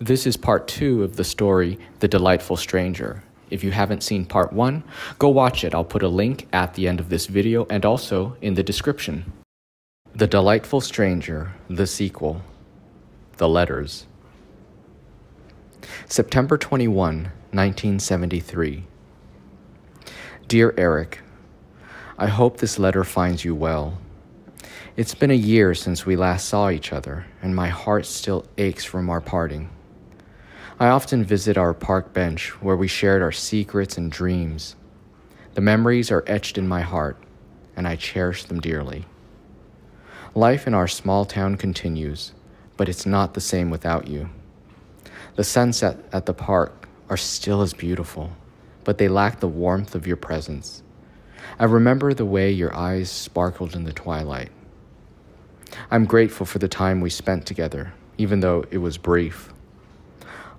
This is part two of the story, The Delightful Stranger. If you haven't seen part one, go watch it. I'll put a link at the end of this video and also in the description. The Delightful Stranger, the sequel, The Letters. September 21, 1973. Dear Eric, I hope this letter finds you well. It's been a year since we last saw each other, and my heart still aches from our parting. I often visit our park bench where we shared our secrets and dreams. The memories are etched in my heart, and I cherish them dearly. Life in our small town continues, but it's not the same without you. The sunset at the park are still as beautiful, but they lack the warmth of your presence. I remember the way your eyes sparkled in the twilight. I'm grateful for the time we spent together, even though it was brief.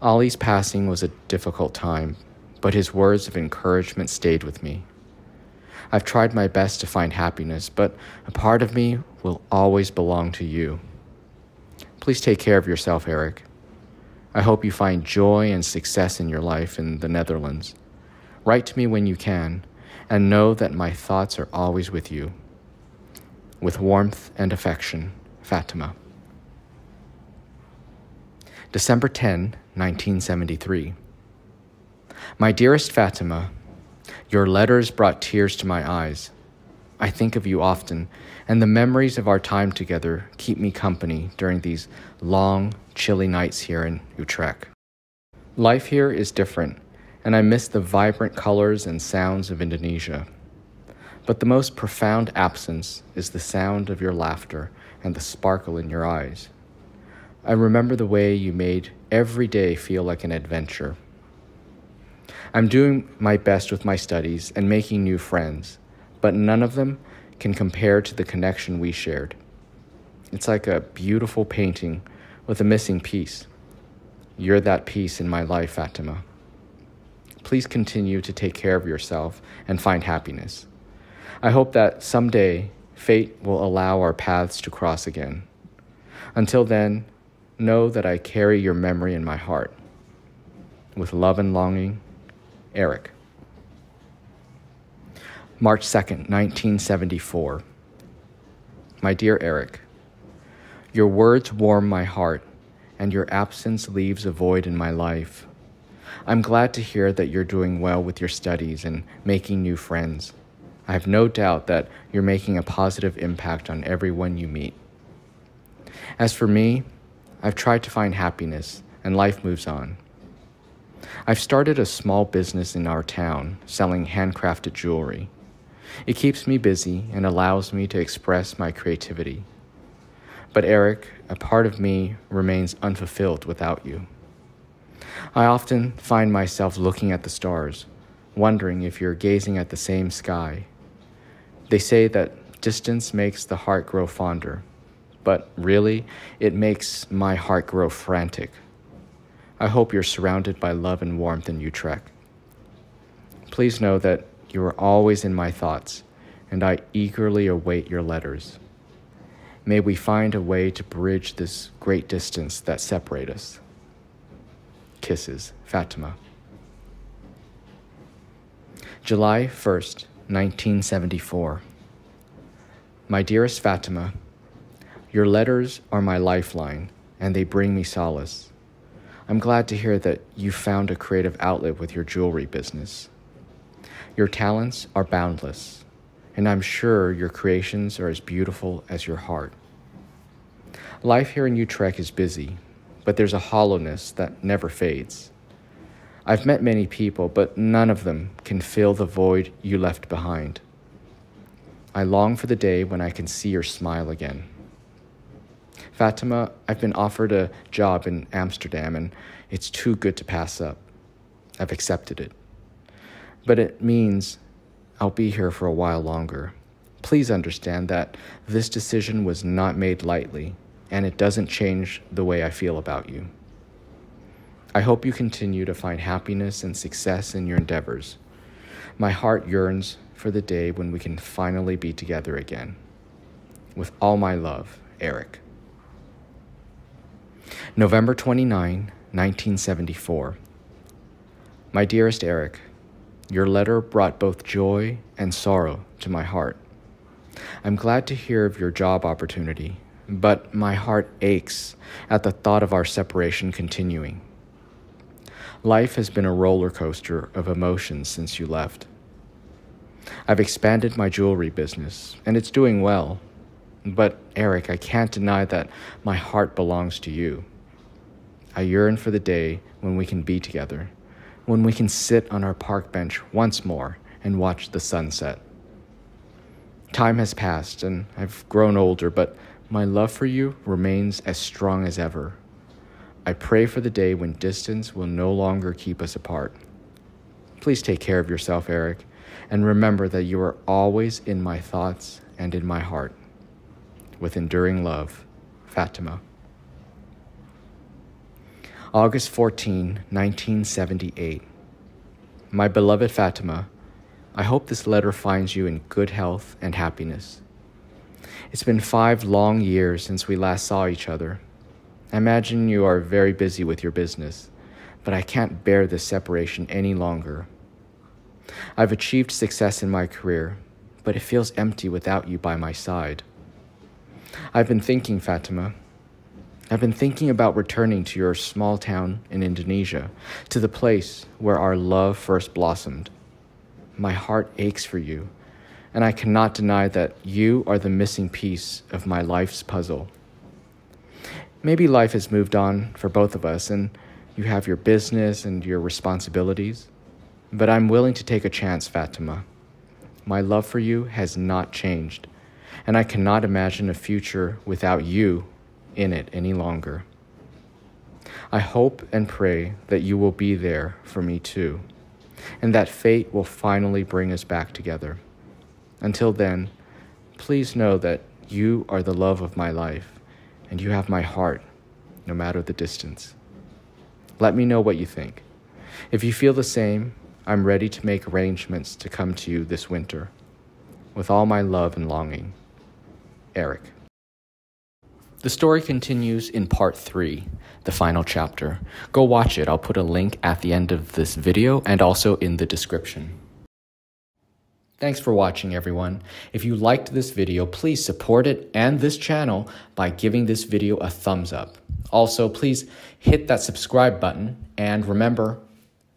Ollie's passing was a difficult time, but his words of encouragement stayed with me. I've tried my best to find happiness, but a part of me will always belong to you. Please take care of yourself, Eric. I hope you find joy and success in your life in the Netherlands. Write to me when you can, and know that my thoughts are always with you. With warmth and affection, Fatima. December 10, 1973. My dearest Fatima, your letters brought tears to my eyes. I think of you often, and the memories of our time together keep me company during these long, chilly nights here in Utrecht. Life here is different, and I miss the vibrant colors and sounds of Indonesia. But the most profound absence is the sound of your laughter and the sparkle in your eyes. I remember the way you made every day feel like an adventure. I'm doing my best with my studies and making new friends, but none of them can compare to the connection we shared. It's like a beautiful painting with a missing piece. You're that piece in my life, Fatima. Please continue to take care of yourself and find happiness. I hope that someday fate will allow our paths to cross again. Until then, know that I carry your memory in my heart. With love and longing, Eric. March 2nd, 1974. My dear Eric, your words warm my heart, and your absence leaves a void in my life. I'm glad to hear that you're doing well with your studies and making new friends. I have no doubt that you're making a positive impact on everyone you meet. As for me, I've tried to find happiness, and life moves on. I've started a small business in our town selling handcrafted jewelry. It keeps me busy and allows me to express my creativity. But Eric, a part of me remains unfulfilled without you. I often find myself looking at the stars, wondering if you're gazing at the same sky they say that distance makes the heart grow fonder, but really, it makes my heart grow frantic. I hope you're surrounded by love and warmth in Utrecht. Please know that you are always in my thoughts, and I eagerly await your letters. May we find a way to bridge this great distance that separates us. Kisses, Fatima. July 1st, 1974. My dearest Fatima, your letters are my lifeline and they bring me solace. I'm glad to hear that you found a creative outlet with your jewelry business. Your talents are boundless, and I'm sure your creations are as beautiful as your heart. Life here in Utrecht is busy, but there's a hollowness that never fades. I've met many people, but none of them can fill the void you left behind. I long for the day when I can see your smile again. Fatima, I've been offered a job in Amsterdam and it's too good to pass up. I've accepted it. But it means I'll be here for a while longer. Please understand that this decision was not made lightly and it doesn't change the way I feel about you. I hope you continue to find happiness and success in your endeavors. My heart yearns for the day when we can finally be together again. With all my love, Eric. November 29, 1974. My dearest Eric, your letter brought both joy and sorrow to my heart. I'm glad to hear of your job opportunity, but my heart aches at the thought of our separation continuing. Life has been a roller coaster of emotions since you left. I've expanded my jewelry business, and it's doing well. But, Eric, I can't deny that my heart belongs to you. I yearn for the day when we can be together, when we can sit on our park bench once more and watch the sunset. Time has passed, and I've grown older, but my love for you remains as strong as ever. I pray for the day when distance will no longer keep us apart. Please take care of yourself, Eric, and remember that you are always in my thoughts and in my heart. With enduring love, Fatima. August 14, 1978. My beloved Fatima, I hope this letter finds you in good health and happiness. It's been five long years since we last saw each other. I imagine you are very busy with your business, but I can't bear this separation any longer. I've achieved success in my career, but it feels empty without you by my side. I've been thinking, Fatima. I've been thinking about returning to your small town in Indonesia, to the place where our love first blossomed. My heart aches for you, and I cannot deny that you are the missing piece of my life's puzzle. Maybe life has moved on for both of us, and you have your business and your responsibilities. But I'm willing to take a chance, Fatima. My love for you has not changed, and I cannot imagine a future without you in it any longer. I hope and pray that you will be there for me too, and that fate will finally bring us back together. Until then, please know that you are the love of my life, and you have my heart, no matter the distance. Let me know what you think. If you feel the same, I'm ready to make arrangements to come to you this winter. With all my love and longing. Eric. The story continues in part three, the final chapter. Go watch it. I'll put a link at the end of this video and also in the description. Thanks for watching, everyone. If you liked this video, please support it and this channel by giving this video a thumbs up. Also, please hit that subscribe button and remember,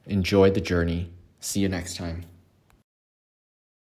enjoy the journey. See you next time.